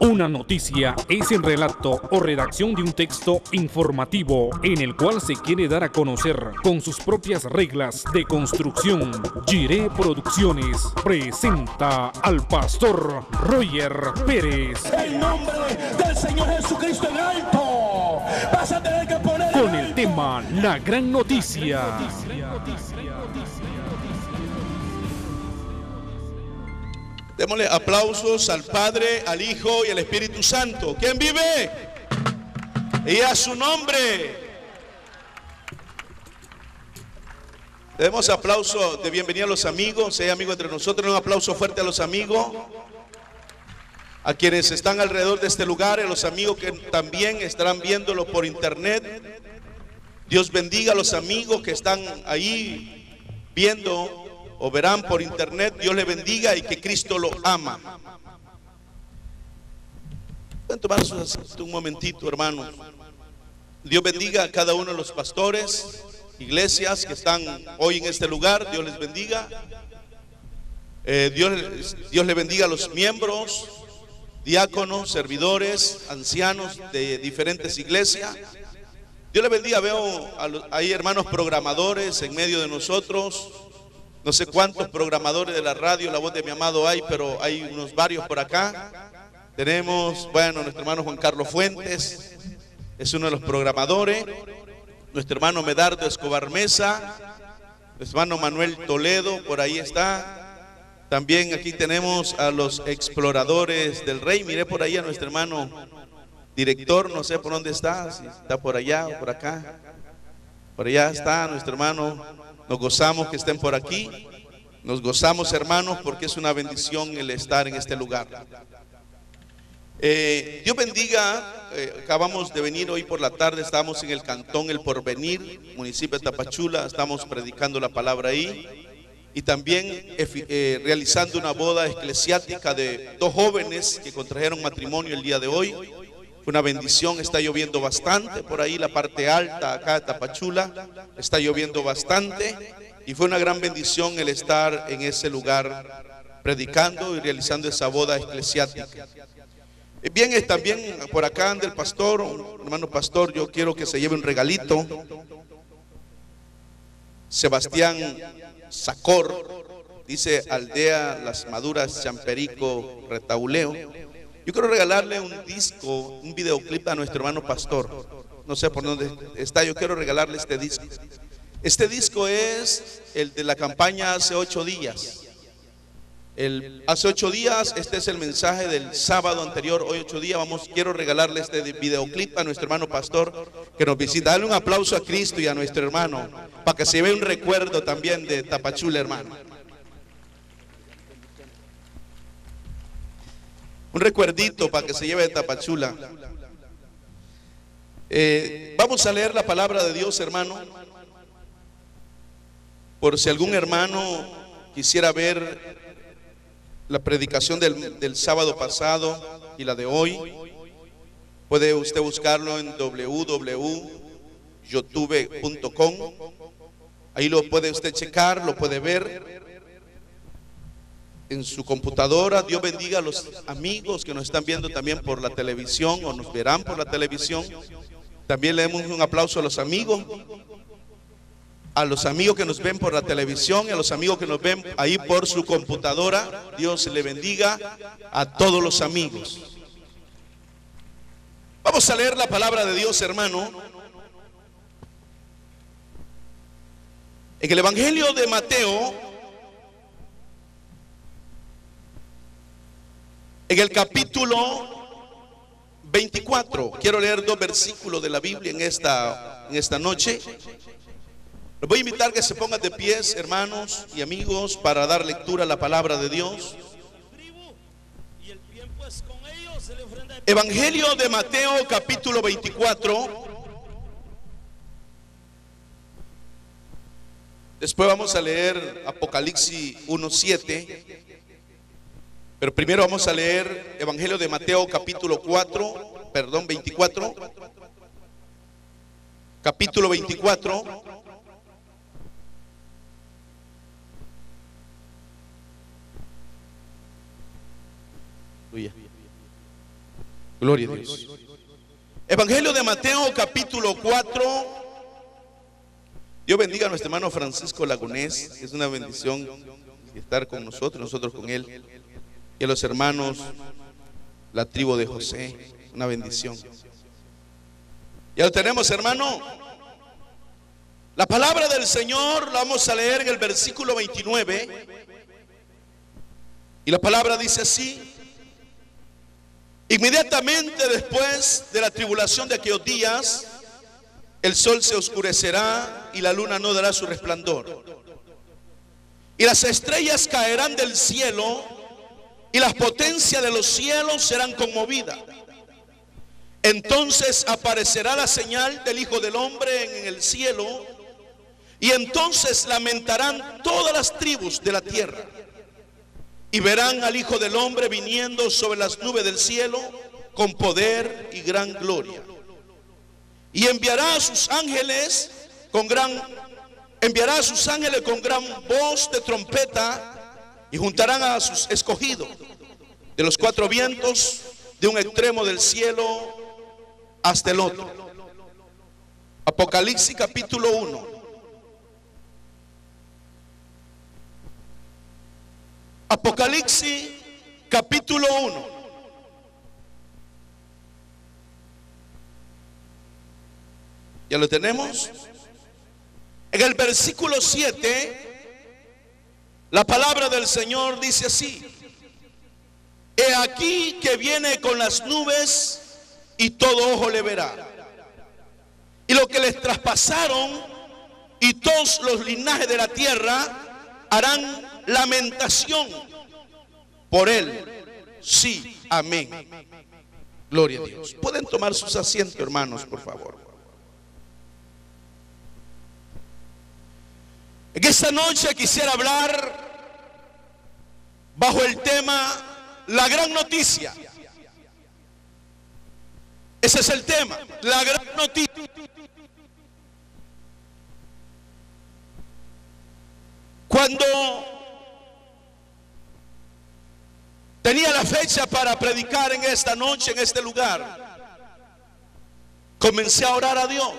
Una noticia es el relato o redacción de un texto informativo en el cual se quiere dar a conocer con sus propias reglas de construcción. Giré Producciones presenta al pastor Roger Pérez. El nombre del Señor Jesucristo en alto. Vas a tener que poner con el tema La Gran Noticia. Démosle aplausos al Padre, al Hijo y al Espíritu Santo. ¿Quién vive? Y a su nombre. Demos aplauso de bienvenida a los amigos. Hay amigos entre nosotros, un aplauso fuerte a los amigos. A quienes están alrededor de este lugar, a los amigos que también estarán viéndolo por internet. Dios bendiga a los amigos que están ahí viendo o verán por internet, Dios le bendiga y que Cristo lo ama. Pueden tomar un momentito, hermanos. Dios bendiga a cada uno de los pastores, iglesias que están hoy en este lugar. Dios les bendiga. Eh, Dios, Dios le bendiga a los miembros, diáconos, servidores, ancianos de diferentes iglesias. Dios le bendiga. Veo ahí hermanos programadores en medio de nosotros. No sé cuántos programadores de la radio, la voz de mi amado hay, pero hay unos varios por acá. Tenemos, bueno, nuestro hermano Juan Carlos Fuentes, es uno de los programadores. Nuestro hermano Medardo Escobar Mesa, nuestro hermano Manuel Toledo, por ahí está. También aquí tenemos a los exploradores del rey. Miré por ahí a nuestro hermano director, no sé por dónde está, si está por allá o por acá. Por allá está nuestro hermano nos gozamos que estén por aquí. Nos gozamos, hermanos, porque es una bendición el estar en este lugar. Eh, Dios bendiga, eh, acabamos de venir hoy por la tarde, estamos en el cantón El Porvenir, municipio de Tapachula, estamos predicando la palabra ahí y también eh, realizando una boda eclesiástica de dos jóvenes que contrajeron matrimonio el día de hoy una bendición, está lloviendo bastante, por ahí la parte alta, acá de Tapachula, está lloviendo bastante y fue una gran bendición el estar en ese lugar predicando y realizando esa boda eclesiástica. Bien, es también por acá anda el pastor, hermano pastor, yo quiero que se lleve un regalito. Sebastián Sacor, dice Aldea Las Maduras, Champerico, Retauleo. Yo quiero regalarle un disco, un videoclip a nuestro hermano pastor. No sé por dónde está, yo quiero regalarle este disco. Este disco es el de la campaña hace ocho días. El, hace ocho días, este es el mensaje del sábado anterior, hoy ocho días, vamos, quiero regalarle este videoclip a nuestro hermano pastor que nos visita. Dale un aplauso a Cristo y a nuestro hermano, para que se vea un recuerdo también de Tapachula, hermano. Un recuerdito para que se lleve de Tapachula. Eh, vamos a leer la palabra de Dios, hermano. Por si algún hermano quisiera ver la predicación del, del sábado pasado y la de hoy, puede usted buscarlo en www.youtube.com. Ahí lo puede usted checar, lo puede ver en su computadora. Dios bendiga a los amigos que nos están viendo también por la televisión o nos verán por la televisión. También le damos un aplauso a los amigos, a los amigos que nos ven por la televisión y a los amigos que nos ven ahí por su computadora. Dios le bendiga a todos los amigos. Vamos a leer la palabra de Dios, hermano. En el Evangelio de Mateo, En el capítulo 24, quiero leer dos versículos de la Biblia en esta, en esta noche. Les voy a invitar que se pongan de pies, hermanos y amigos, para dar lectura a la palabra de Dios. Evangelio de Mateo capítulo 24. Después vamos a leer Apocalipsis 1.7. Pero primero vamos a leer Evangelio de Mateo capítulo 4, perdón, 24. Capítulo 24. Gloria a Dios. Evangelio de Mateo capítulo 4. Dios bendiga a nuestro hermano Francisco Lagunés. Es una bendición estar con nosotros, nosotros con él. Y a los hermanos, la tribu de José. Una bendición. Ya lo tenemos, hermano. La palabra del Señor la vamos a leer en el versículo 29. Y la palabra dice así. Inmediatamente después de la tribulación de aquellos días, el sol se oscurecerá y la luna no dará su resplandor. Y las estrellas caerán del cielo y las potencias de los cielos serán conmovidas. Entonces aparecerá la señal del Hijo del Hombre en el cielo y entonces lamentarán todas las tribus de la tierra y verán al Hijo del Hombre viniendo sobre las nubes del cielo con poder y gran gloria. Y enviará a sus ángeles con gran enviará a sus ángeles con gran voz de trompeta y juntarán a sus escogidos de los cuatro vientos de un extremo del cielo hasta el otro. Apocalipsis capítulo 1. Apocalipsis capítulo 1. ¿Ya lo tenemos? En el versículo 7, la palabra del Señor dice así. He aquí que viene con las nubes y todo ojo le verá. Y lo que les traspasaron y todos los linajes de la tierra harán lamentación por él. Sí, amén. Gloria a Dios. Pueden tomar sus asientos, hermanos, por favor. En esta noche quisiera hablar bajo el tema La gran noticia. Ese es el tema, la gran noticia. Cuando Tenía la fecha para predicar en esta noche, en este lugar. Comencé a orar a Dios.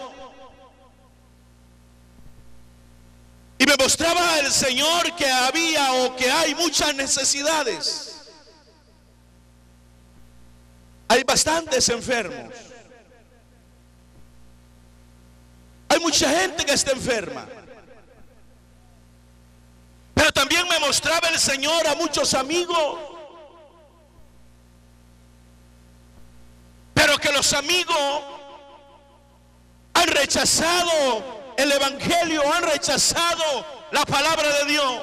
Y me mostraba el Señor que había o que hay muchas necesidades. Hay bastantes enfermos. Hay mucha gente que está enferma. Pero también me mostraba el Señor a muchos amigos Pero que los amigos han rechazado el Evangelio, han rechazado la palabra de Dios.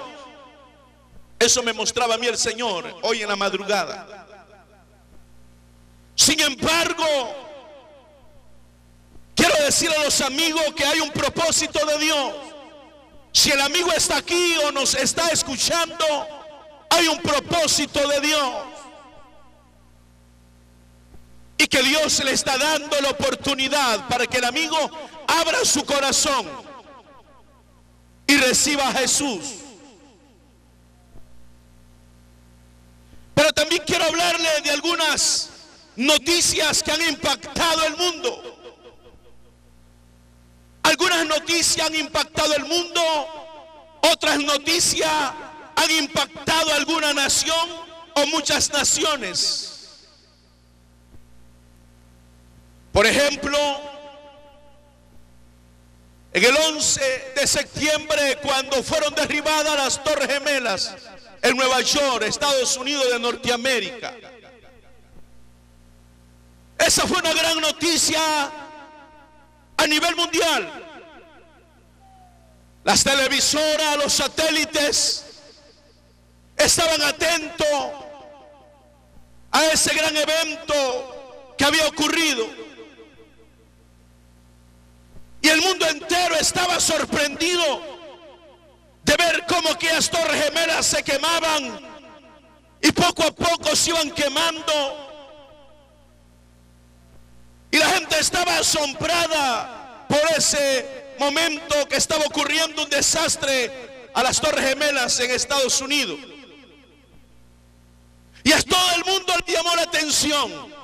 Eso me mostraba a mí el Señor hoy en la madrugada. Sin embargo, quiero decir a los amigos que hay un propósito de Dios. Si el amigo está aquí o nos está escuchando, hay un propósito de Dios. Y que Dios le está dando la oportunidad para que el amigo abra su corazón y reciba a Jesús. Pero también quiero hablarle de algunas noticias que han impactado el mundo. Algunas noticias han impactado el mundo, otras noticias han impactado alguna nación o muchas naciones. Por ejemplo, en el 11 de septiembre, cuando fueron derribadas las Torres Gemelas en Nueva York, Estados Unidos de Norteamérica. Esa fue una gran noticia a nivel mundial. Las televisoras, los satélites estaban atentos a ese gran evento que había ocurrido. Y el mundo entero estaba sorprendido de ver cómo aquellas torres gemelas se quemaban y poco a poco se iban quemando. Y la gente estaba asombrada por ese momento que estaba ocurriendo un desastre a las torres gemelas en Estados Unidos. Y a todo el mundo le llamó la atención.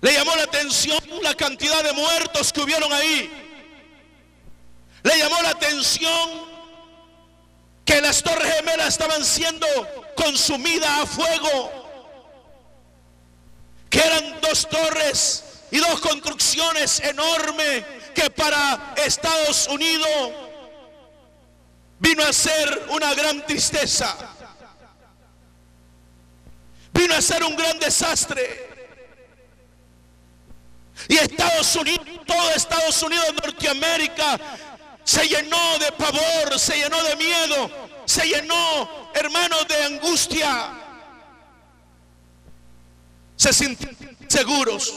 Le llamó la atención la cantidad de muertos que hubieron ahí. Le llamó la atención que las torres gemelas estaban siendo consumidas a fuego. Que eran dos torres y dos construcciones enormes que para Estados Unidos vino a ser una gran tristeza. Vino a ser un gran desastre. Y Estados Unidos, todo Estados Unidos, Norteamérica, se llenó de pavor, se llenó de miedo, se llenó, hermanos, de angustia. Se sintieron seguros.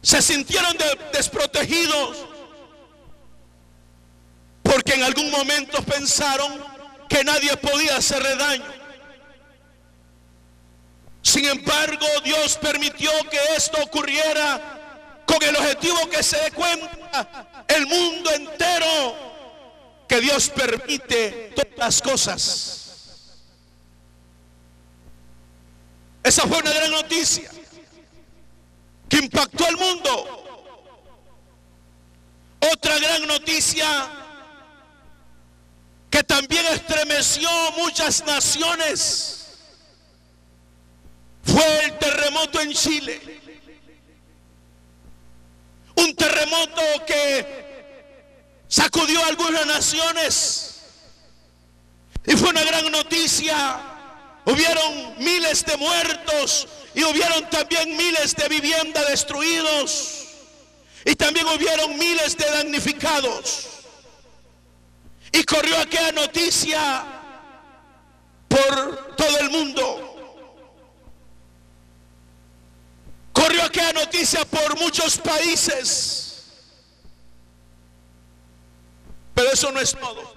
Se sintieron desprotegidos. Porque en algún momento pensaron que nadie podía hacerle daño. Sin embargo, Dios permitió que esto ocurriera con el objetivo que se dé cuenta el mundo entero que Dios permite todas las cosas. Esa fue una gran noticia que impactó al mundo. Otra gran noticia que también estremeció muchas naciones fue el terremoto en Chile. Un terremoto que sacudió a algunas naciones. Y fue una gran noticia. Hubieron miles de muertos y hubieron también miles de viviendas destruidos. Y también hubieron miles de damnificados. Y corrió aquella noticia por todo el mundo. Corrió aquella noticia por muchos países. Pero eso no es todo.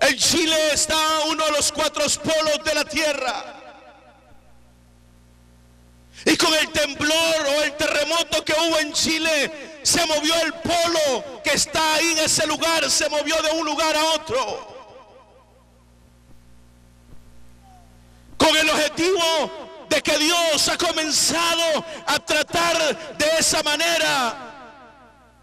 En Chile está uno de los cuatro polos de la tierra. Y con el temblor o el terremoto que hubo en Chile, se movió el polo que está ahí en ese lugar, se movió de un lugar a otro. Con el objetivo de que Dios ha comenzado a tratar de esa manera.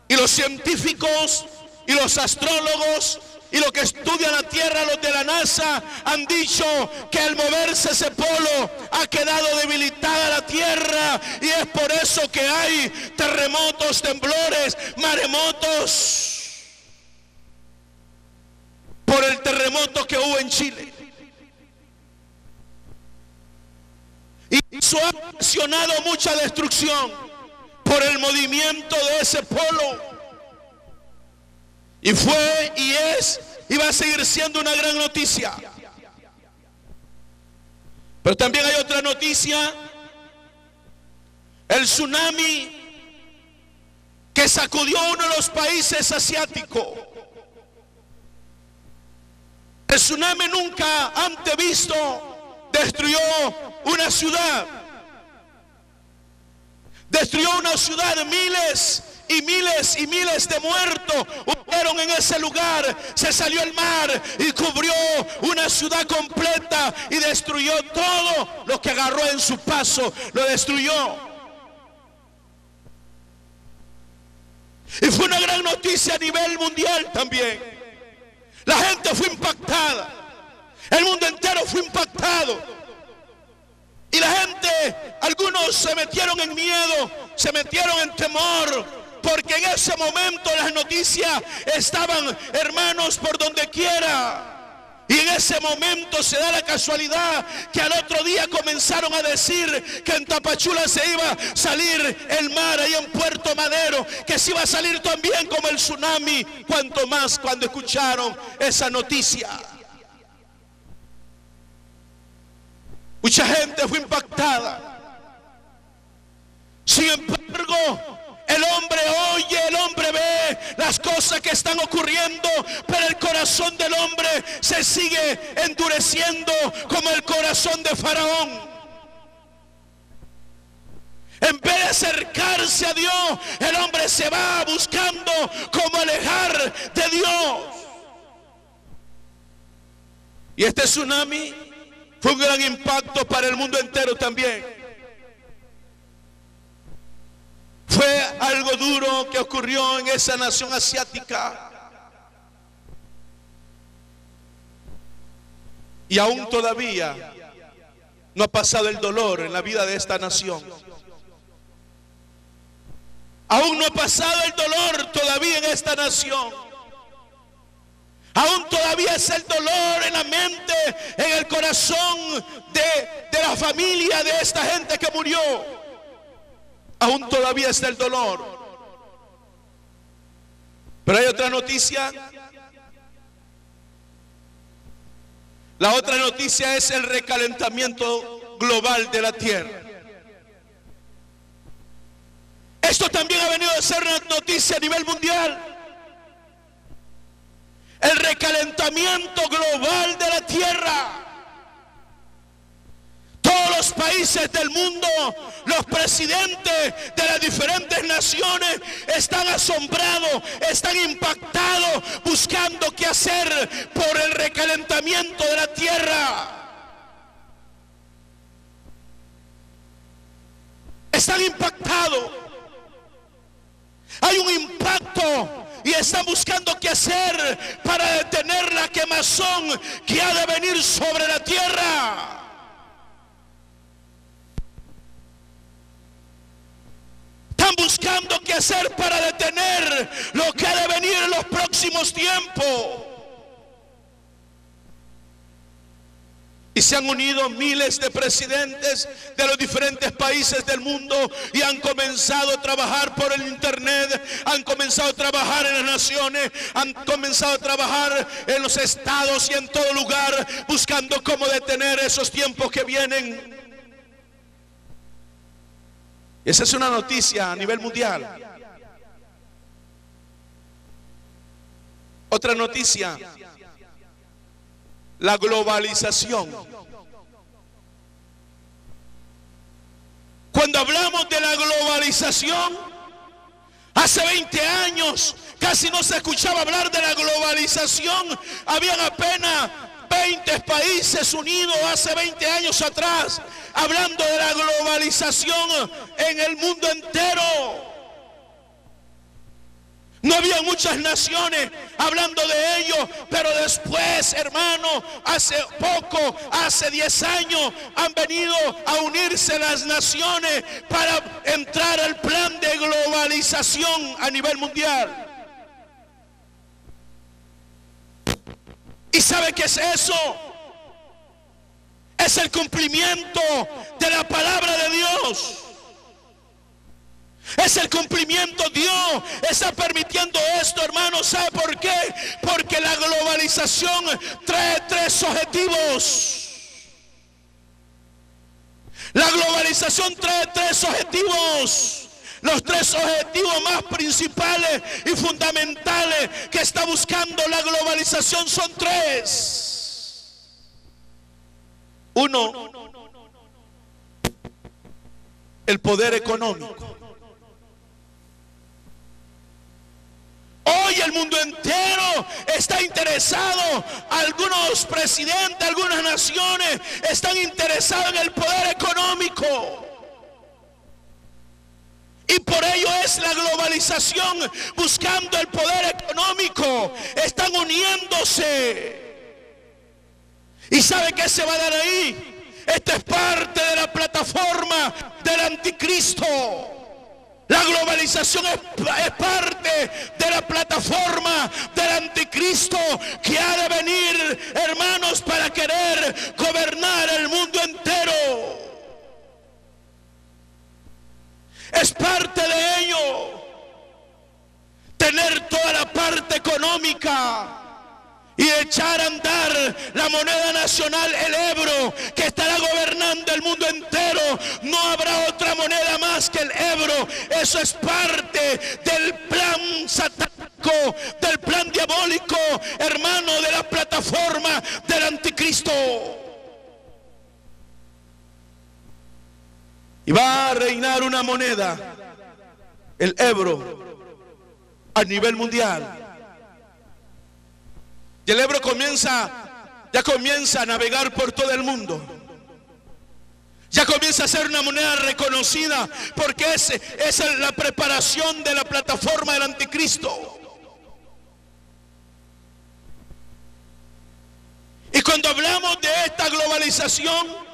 Y los científicos y los astrólogos y los que estudian la Tierra, los de la NASA, han dicho que al moverse ese polo ha quedado debilitada la Tierra y es por eso que hay terremotos, temblores, maremotos. Por el terremoto que hubo en Chile. Y eso ha ocasionado mucha destrucción por el movimiento de ese polo. Y fue y es y va a seguir siendo una gran noticia. Pero también hay otra noticia. El tsunami que sacudió uno de los países asiáticos. El tsunami nunca antes visto destruyó una ciudad. Destruyó una ciudad, miles y miles y miles de muertos fueron en ese lugar. Se salió el mar y cubrió una ciudad completa y destruyó todo lo que agarró en su paso. Lo destruyó. Y fue una gran noticia a nivel mundial también. La gente fue impactada. El mundo entero fue impactado. Y la gente, algunos se metieron en miedo, se metieron en temor, porque en ese momento las noticias estaban, hermanos, por donde quiera. Y en ese momento se da la casualidad que al otro día comenzaron a decir que en Tapachula se iba a salir el mar ahí en Puerto Madero, que se iba a salir también como el tsunami, cuanto más cuando escucharon esa noticia. Mucha gente fue impactada. Sin embargo, el hombre oye, el hombre ve las cosas que están ocurriendo, pero el corazón del hombre se sigue endureciendo como el corazón de Faraón. En vez de acercarse a Dios, el hombre se va buscando como alejar de Dios. Y este tsunami Fue un gran impacto para el mundo entero también. Fue algo duro que ocurrió en esa nación asiática. Y aún todavía no ha pasado el dolor en la vida de esta nación. Aún no ha pasado el dolor todavía en esta nación. Aún todavía es el dolor en la mente, en el corazón de, de la familia de esta gente que murió. Aún todavía está el dolor. Pero hay otra noticia. La otra noticia es el recalentamiento global de la tierra. Esto también ha venido a ser una noticia a nivel mundial. El recalentamiento global de la tierra. Todos los países del mundo, los presidentes de las diferentes naciones están asombrados, están impactados, buscando qué hacer por el recalentamiento de la tierra. Están impactados. Hay un impacto y están buscando qué hacer para detener la quemazón que ha de venir sobre la tierra. Están buscando qué hacer para detener lo que ha de venir en los próximos tiempos. Y se han unido miles de presidentes de los diferentes países del mundo y han comenzado a trabajar por el Internet, han comenzado a trabajar en las naciones, han comenzado a trabajar en los estados y en todo lugar, buscando cómo detener esos tiempos que vienen. Esa es una noticia a nivel mundial. Otra noticia la globalización. Cuando hablamos de la globalización, hace 20 años casi no se escuchaba hablar de la globalización. Habían apenas 20 países unidos hace 20 años atrás, hablando de la globalización en el mundo entero. No había muchas naciones hablando de ello, pero después, hermano, hace poco, hace 10 años, han venido a unirse las naciones para entrar al plan de globalización a nivel mundial. ¿Y sabe qué es eso? Es el cumplimiento de la palabra de Dios. Es el cumplimiento. Dios está permitiendo esto, hermano. ¿Sabe por qué? Porque la globalización trae tres objetivos. La globalización trae tres objetivos. Los tres objetivos más principales y fundamentales que está buscando la globalización son tres. Uno, el poder económico. Hoy el mundo entero está interesado, algunos presidentes, algunas naciones están interesados en el poder económico. Y por ello es la globalización buscando el poder económico. Están uniéndose. ¿Y sabe qué se va a dar ahí? Esta es parte de la plataforma del anticristo. La globalización es, parte de la plataforma del anticristo que ha de venir, hermanos, para querer gobernar el mundo entero. Es parte de ello tener toda la parte económica y echar a andar la moneda nacional, el euro, que estará gobernando el mundo entero. No habrá otra moneda más que el euro. Eso es parte del plan satánico, del plan diabólico, hermano, de la plataforma del anticristo. Y va a reinar una moneda, el euro, a nivel mundial. Y el Ebro comienza ya comienza a navegar por todo el mundo. Ya comienza a ser una moneda reconocida porque es, es la preparación de la plataforma del anticristo. Y cuando hablamos de esta globalización,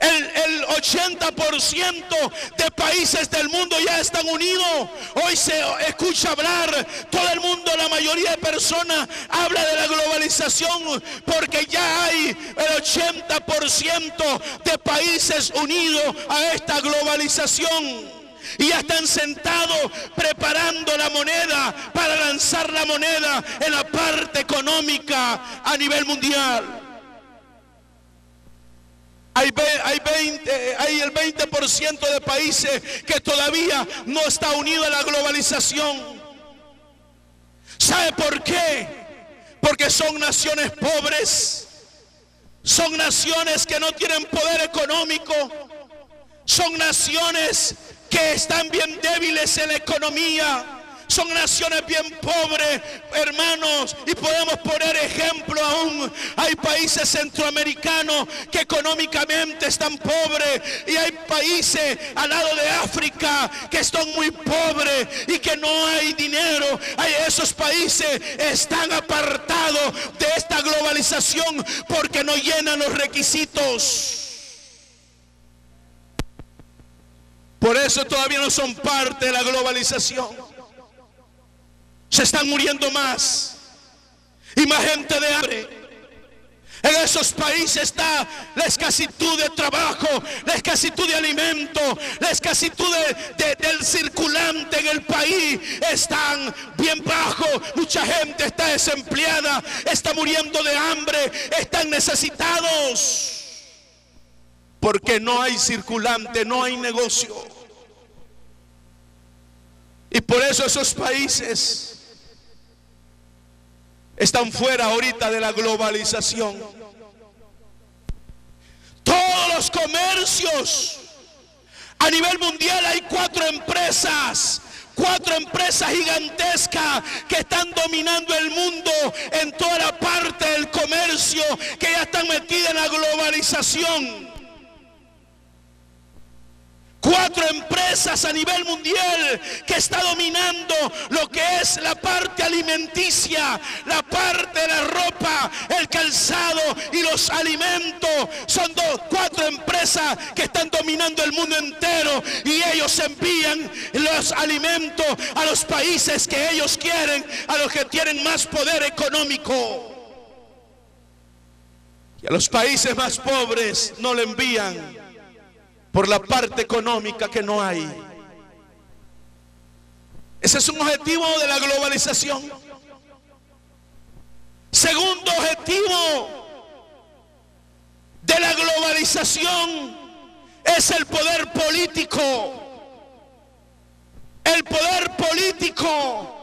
el, 80% de países del mundo ya están unidos. Hoy se escucha hablar, todo el mundo, la mayoría de personas habla de la globalización porque ya hay el 80% de países unidos a esta globalización. Y ya están sentados preparando la moneda para lanzar la moneda en la parte económica a nivel mundial. Hay, hay, 20, hay el 20% de países que todavía no está unido a la globalización. ¿Sabe por qué? Porque son naciones pobres. Son naciones que no tienen poder económico. Son naciones que están bien débiles en la economía son naciones bien pobres, hermanos, y podemos poner ejemplo aún. Hay países centroamericanos que económicamente están pobres y hay países al lado de África que están muy pobres y que no hay dinero. Hay esos países están apartados de esta globalización porque no llenan los requisitos. Por eso todavía no son parte de la globalización. Se están muriendo más. Y más gente de hambre. En esos países está la escasitud de trabajo, la escasitud de alimento, la escasitud del circulante en el país. Están bien bajo, mucha gente está desempleada, está muriendo de hambre, están necesitados. Porque no hay circulante, no hay negocio. Y por eso esos países están fuera ahorita de la globalización. Todos los comercios a nivel mundial hay cuatro empresas cuatro empresas gigantescas que están dominando el mundo en toda la parte del comercio, que ya están metidas en la globalización. Cuatro empresas a nivel mundial que está dominando lo que es la parte alimenticia, la parte de la ropa, el calzado y los alimentos. Son dos, cuatro empresas que están dominando el mundo entero y ellos envían los alimentos a los países que ellos quieren, a los que tienen más poder económico. Y a los países más pobres no le envían por la parte económica que no hay. Ese es un objetivo de la globalización. Segundo objetivo de la globalización es el poder político. El poder político.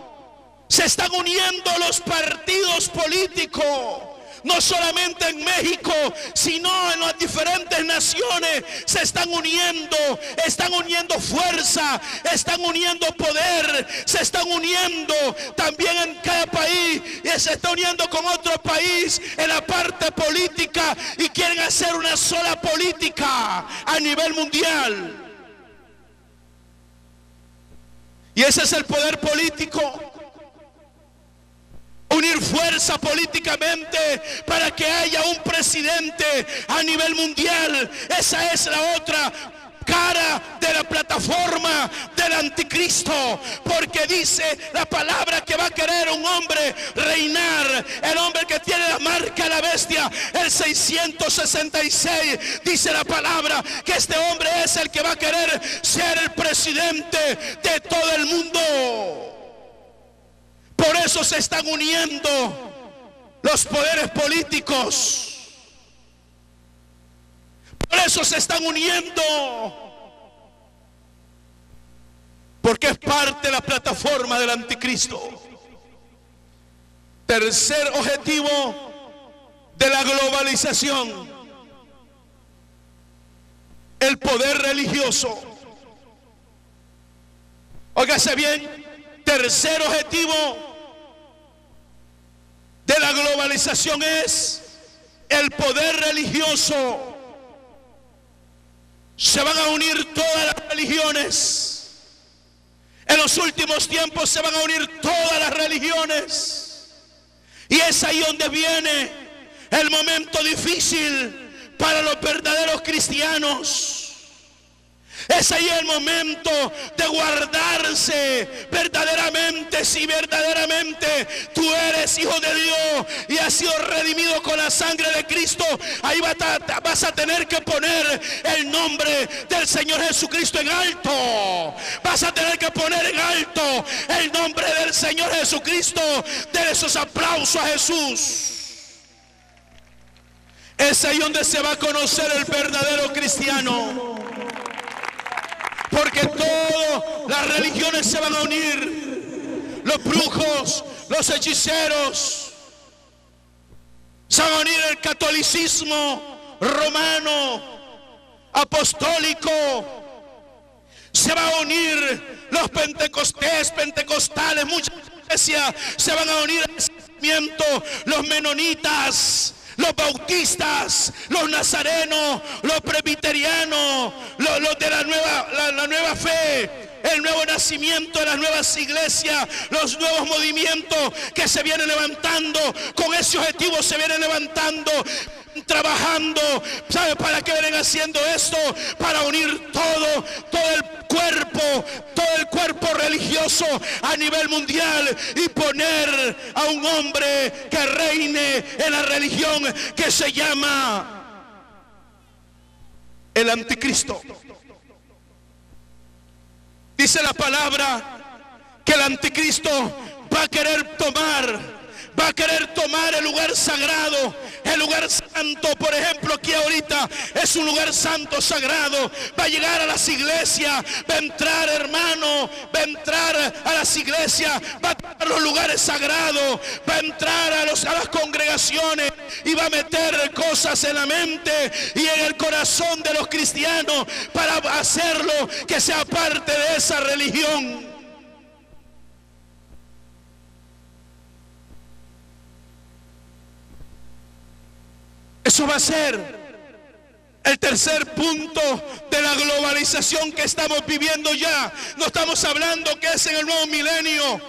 Se están uniendo los partidos políticos no solamente en México, sino en las diferentes naciones, se están uniendo, están uniendo fuerza, están uniendo poder, se están uniendo también en cada país y se está uniendo con otro país en la parte política y quieren hacer una sola política a nivel mundial. Y ese es el poder político unir fuerza políticamente para que haya un presidente a nivel mundial. Esa es la otra cara de la plataforma del anticristo, porque dice la palabra que va a querer un hombre reinar, el hombre que tiene la marca de la bestia, el 666, dice la palabra que este hombre es el que va a querer ser el presidente de todo el mundo. Por eso se están uniendo los poderes políticos. Por eso se están uniendo. Porque es parte de la plataforma del anticristo. Tercer objetivo de la globalización. El poder religioso. Óigase bien. Tercer objetivo de la globalización es el poder religioso. Se van a unir todas las religiones. En los últimos tiempos se van a unir todas las religiones. Y es ahí donde viene el momento difícil para los verdaderos cristianos. Es ahí el momento de guardarse verdaderamente, si verdaderamente tú eres hijo de Dios y has sido redimido con la sangre de Cristo. Ahí vas a tener que poner el nombre del Señor Jesucristo en alto. Vas a tener que poner en alto el nombre del Señor Jesucristo. De esos aplausos a Jesús. Es ahí donde se va a conocer el verdadero cristiano. Porque todas las religiones se van a unir. Los brujos, los hechiceros. Se van a unir el catolicismo romano, apostólico. Se va a unir los pentecostés, pentecostales, muchas iglesias se van a unir al los menonitas, los bautistas, los nazarenos, los presbiterianos, los, de la nueva, la, nueva fe, el nuevo nacimiento de las nuevas iglesias, los nuevos movimientos que se vienen levantando, con ese objetivo se vienen levantando, trabajando. ¿Sabe para qué vienen haciendo esto? Para unir todo, todo el cuerpo, todo el cuerpo religioso a nivel mundial y poner a un hombre que reine en la religión que se llama el anticristo. Dice la palabra que el anticristo va a querer tomar va a querer tomar el lugar sagrado, el lugar santo, por ejemplo, aquí ahorita es un lugar santo, sagrado. Va a llegar a las iglesias, va a entrar, hermano, va a entrar a las iglesias, va a tomar los lugares sagrados, va a entrar a, los, a las congregaciones y va a meter cosas en la mente y en el corazón de los cristianos para hacerlo que sea parte de esa religión. Eso va a ser el tercer punto de la globalización que estamos viviendo ya. No estamos hablando que es en el nuevo milenio.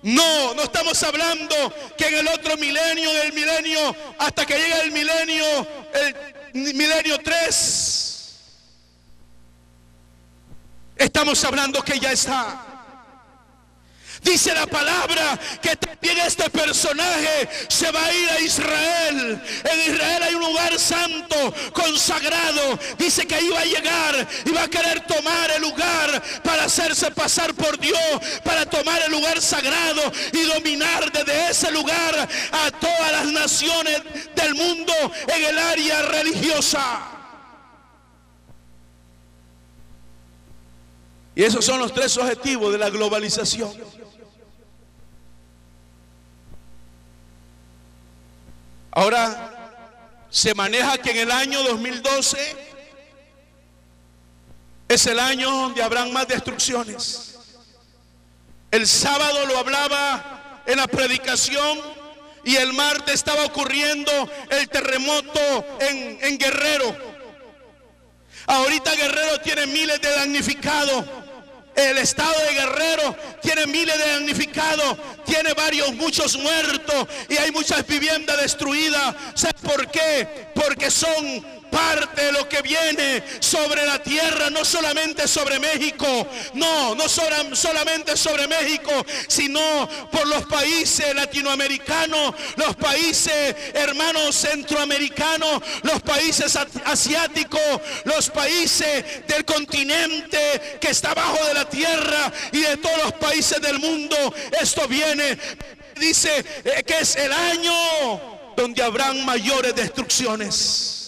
No, no estamos hablando que en el otro milenio, en el milenio, hasta que llegue el milenio, el milenio 3. Estamos hablando que ya está. Dice la palabra que también este personaje se va a ir a Israel. En Israel hay un lugar santo, consagrado. Dice que ahí va a llegar y va a querer tomar el lugar para hacerse pasar por Dios, para tomar el lugar sagrado y dominar desde ese lugar a todas las naciones del mundo en el área religiosa. Y esos son los tres objetivos de la globalización. Ahora, se maneja que en el año 2012 es el año donde habrán más destrucciones. El sábado lo hablaba en la predicación y el martes estaba ocurriendo el terremoto en, Guerrero. Ahorita Guerrero tiene miles de damnificados. El estado de Guerrero tiene miles de damnificados, tiene varios, muchos muertos y hay muchas viviendas destruidas. ¿Sabes por qué? Porque son parte de lo que viene sobre la tierra, no solamente sobre México, no, no solamente sobre México, sino por los países latinoamericanos, los países hermanos centroamericanos, los países asiáticos, los países del continente que está abajo de la tierra y de todos los países del mundo. Esto viene, dice eh, que es el año donde habrán mayores destrucciones.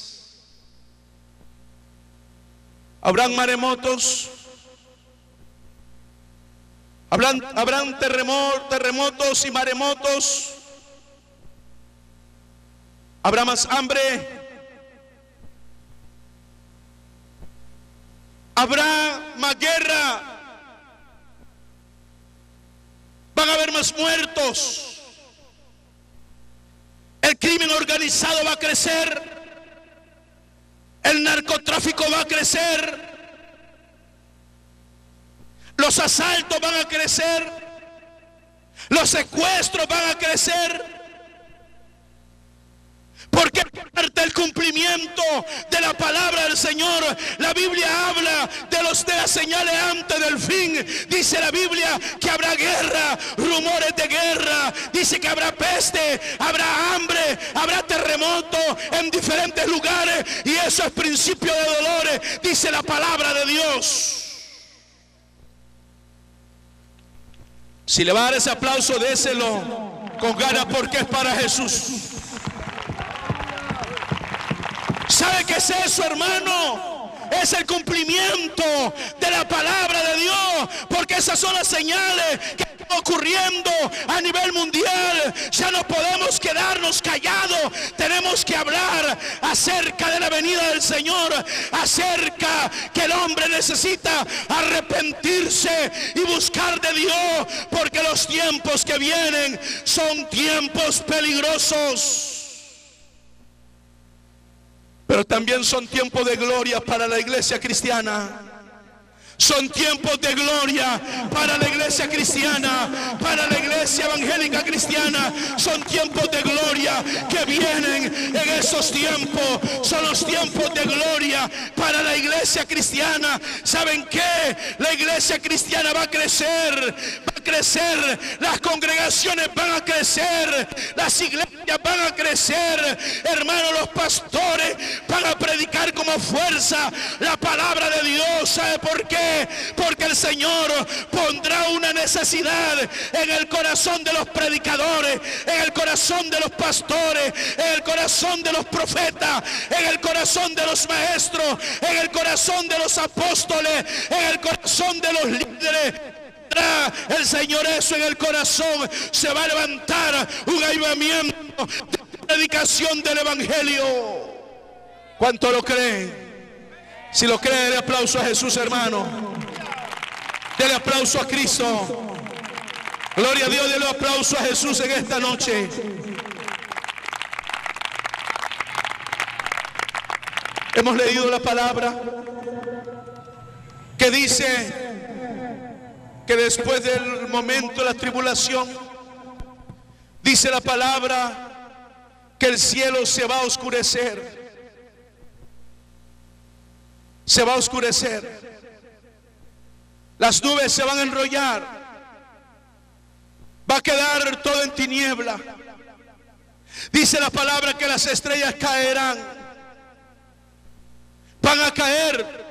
Habrán maremotos. Habrán, habrán terremotos y maremotos. Habrá más hambre. Habrá más guerra. Van a haber más muertos. El crimen organizado va a crecer, el narcotráfico va a crecer, los asaltos van a crecer, los secuestros van a crecer. Porque parte del cumplimiento de la palabra del Señor. La Biblia habla de los de señales antes del fin. Dice la Biblia que habrá guerra, rumores de guerra. Dice que habrá peste, habrá hambre, habrá terremoto en diferentes lugares. Y eso es principio de dolores. Dice la palabra de Dios. Si le va a dar ese aplauso, déselo con ganas porque es para Jesús. ¿Sabe qué es eso, hermano? Es el cumplimiento de la palabra de Dios, porque esas son las señales que están ocurriendo a nivel mundial. Ya no podemos quedarnos callados, tenemos que hablar acerca de la venida del Señor, acerca que el hombre necesita arrepentirse y buscar de Dios, porque los tiempos que vienen son tiempos peligrosos. Pero también son tiempos de gloria para la iglesia cristiana. Son tiempos de gloria para la iglesia cristiana, para la iglesia evangélica cristiana. Son tiempos de gloria que vienen en esos tiempos. Son los tiempos de gloria para la iglesia cristiana. ¿Saben qué? La iglesia cristiana va a crecer, crecer. Las congregaciones van a crecer. Las iglesias van a crecer. Hermanos, los pastores van a predicar como fuerza la palabra de Dios. ¿Sabe por qué? Porque el Señor pondrá una necesidad en el corazón de los predicadores, en el corazón de los pastores, en el corazón de los profetas, en el corazón de los maestros, en el corazón de los apóstoles, en el corazón de los líderes el Señor eso en el corazón, se va a levantar un avivamiento de predicación del Evangelio. ¿Cuánto lo creen? Si lo cree, dele aplauso a Jesús, hermano. Dele aplauso a Cristo. Gloria a Dios, dele aplauso a Jesús en esta noche. Hemos leído la palabra que dice que después del momento de la tribulación, dice la palabra que el cielo se va a oscurecer se va a oscurecer. Las nubes se van a enrollar. Va a quedar todo en tiniebla. Dice la palabra que las estrellas caerán. Van a caer.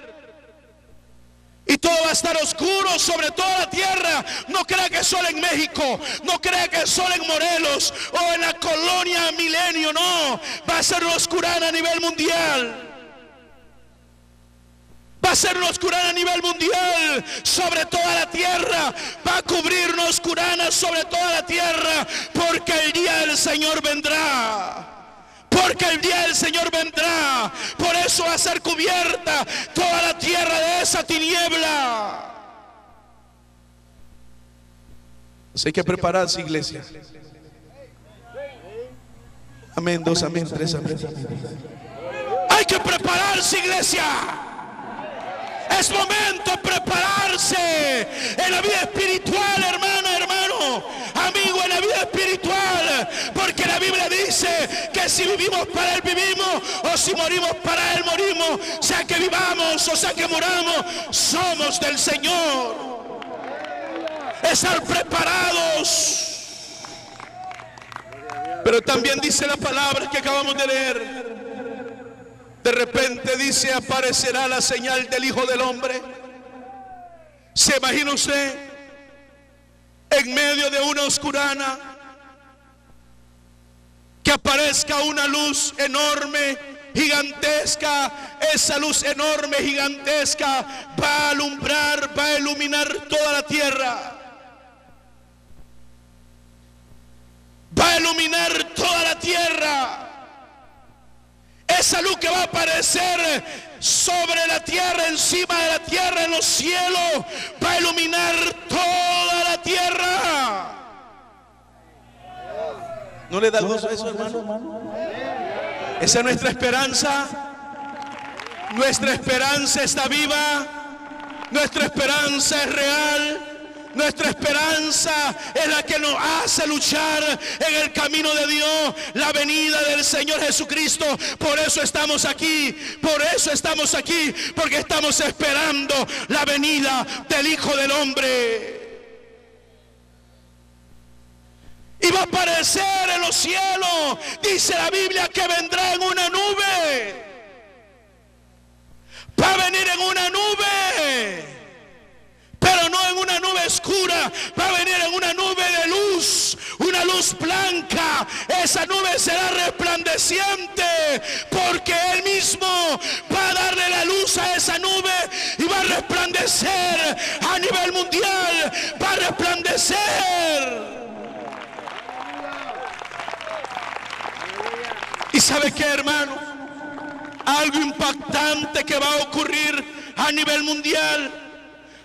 Todo va a estar oscuro sobre toda la tierra. No crea que es solo en México. No crea que es solo en Morelos o en la colonia Milenio. No. Va a ser oscura a nivel mundial va a ser una oscurana a nivel mundial sobre toda la tierra, va a cubrirnos oscurana sobre toda la tierra, porque el día del Señor vendrá. Porque el día del Señor vendrá. Por eso va a ser cubierta toda la tierra de esa tiniebla. hay que prepararse, iglesia. Amén, dos, amén, tres, amén. Hay que prepararse, iglesia. Es momento de prepararse en la vida espiritual, hermana, hermano, la vida espiritual. Porque la Biblia dice que si vivimos para Él vivimos, o si morimos para Él morimos, sea que vivamos o sea que moramos, somos del Señor. Estar preparados. Pero también dice la palabra que acabamos de leer de repente dice, aparecerá la señal del Hijo del Hombre. ¿Se imagina usted en medio de una oscurana que aparezca una luz enorme, gigantesca? Esa luz enorme, gigantesca va a alumbrar, va a iluminar toda la tierra. Va a iluminar toda la tierra. Esa luz que va a aparecer sobre la tierra, encima de la tierra, en los cielos, va a iluminar toda la tierra. ¿No le da gozo eso, hermano? Esa es nuestra esperanza. Nuestra esperanza está viva. Nuestra esperanza es real. Nuestra esperanza es la que nos hace luchar en el camino de Dios, la venida del Señor Jesucristo. Por eso estamos aquí, por eso estamos aquí, porque estamos esperando la venida del Hijo del Hombre. Y va a aparecer en los cielos, dice la Biblia, que vendrá en una nube. Va a venir en una nube oscura, va a venir en una nube de luz, una luz blanca. Esa nube será resplandeciente, porque Él mismo va a darle la luz a esa nube y va a resplandecer a nivel mundial, va a resplandecer. ¿Y sabe qué, hermano? Algo impactante que va a ocurrir a nivel mundial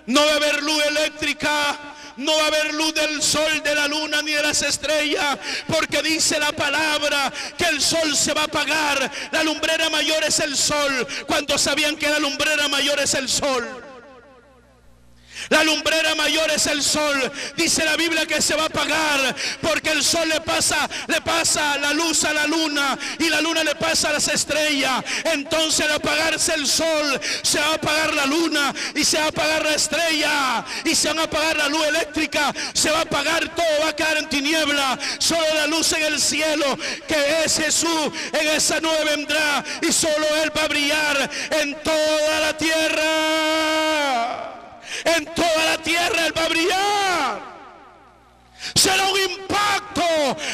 no va a haber luz eléctrica. No va a haber luz del sol, de la luna ni de las estrellas. Porque dice la palabra que el sol se va a apagar. La lumbrera mayor es el sol. Cuando sabían que la lumbrera mayor es el sol? La lumbrera mayor es el sol. Dice la Biblia que se va a apagar porque el sol le pasa, le pasa la luz a la luna y la luna le pasa a las estrellas. Entonces al apagarse el sol se va a apagar la luna y se va a apagar la estrella y se va a apagar la luz eléctrica. Se va a apagar todo, va a quedar en tiniebla. Solo la luz en el cielo que es Jesús en esa nube vendrá y solo Él va a brillar en toda la tierra. En toda la tierra Él va a brillar. Será un impacto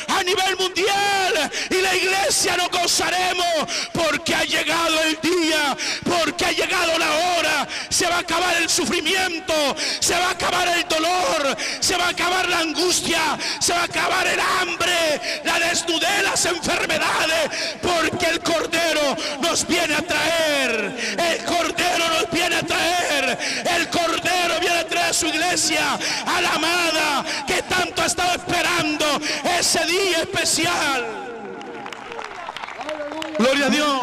a nivel mundial y la iglesia nos gozaremos porque ha llegado el día, porque ha llegado la hora. Se va a acabar el sufrimiento, se va a acabar el dolor, se va a acabar la angustia, se va a acabar el hambre, la desnudez, las enfermedades, porque el Cordero nos viene a traer. El iglesia, a la amada que tanto ha estado esperando ese día especial. Gloria a Dios.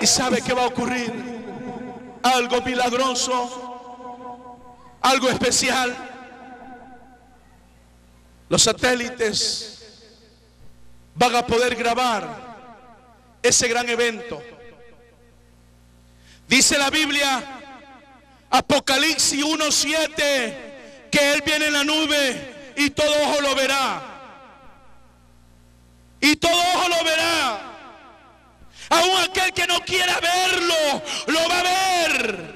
¿Y sabe qué va a ocurrir? Algo milagroso, algo especial. Los satélites van a poder grabar ese gran evento. Dice la Biblia, Apocalipsis 1.7 que Él viene en la nube y todo ojo lo verá. Y todo ojo lo verá. Aún aquel que no quiera verlo, lo va a ver.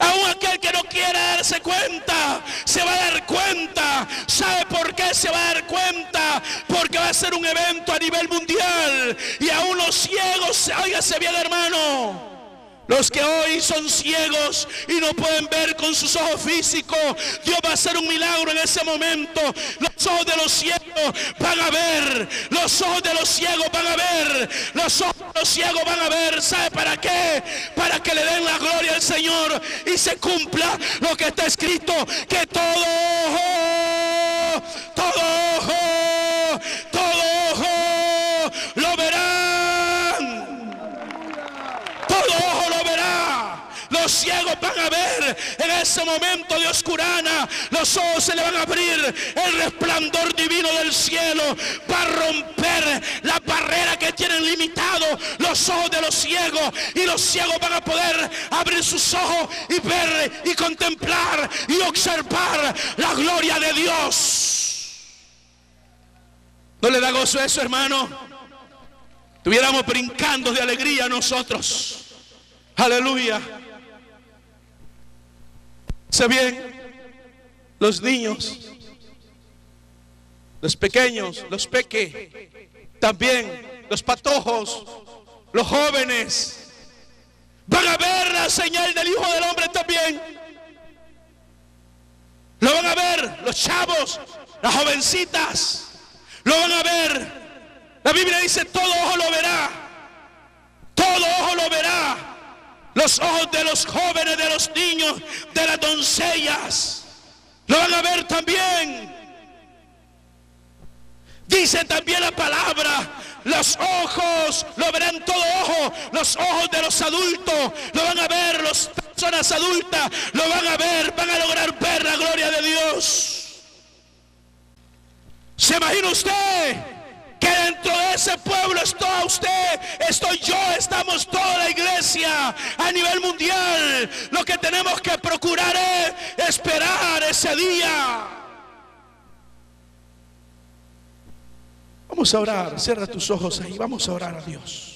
Aún aquel que no quiera darse cuenta, se va a dar cuenta. ¿Sabe por qué se va a dar cuenta? Porque va a ser un evento a nivel mundial. Y aún los ciegos, óigase bien hermano. Los que hoy son ciegos y no pueden ver con sus ojos físicos, Dios va a hacer un milagro en ese momento. Los ojos de los ciegos van a ver, los ojos de los ciegos van a ver, los ojos de los ciegos van a ver. ¿Sabe para qué? Para que le den la gloria al Señor y se cumpla lo que está escrito, que todo todo van a ver en ese momento de oscurana. Los ojos se le van a abrir. El resplandor divino del cielo va a romper la barrera que tienen limitado los ojos de los ciegos. Y los ciegos van a poder abrir sus ojos y ver y contemplar y observar la gloria de Dios. ¿No le da gozo eso, hermano? Estuviéramos brincando de alegría nosotros. Aleluya. ¿Se bien? Los niños, los pequeños, los peque, también los patojos, los jóvenes, van a ver la señal del Hijo del Hombre también. Lo van a ver los chavos, las jovencitas, lo van a ver. La Biblia dice, todo ojo lo verá, todo ojo lo verá los ojos de los jóvenes, de los niños, de las doncellas. Lo van a ver también. Dice también la palabra, los ojos lo verán todo ojo, los ojos de los adultos lo van a ver, las personas adultas lo van a ver, van a lograr ver la gloria de Dios. ¿Se imagina usted que dentro de ese pueblo está usted, estoy yo, estamos toda la iglesia a nivel mundial? Lo que tenemos que procurar es esperar ese día. Vamos a orar, cierra tus ojos ahí, vamos a orar a Dios.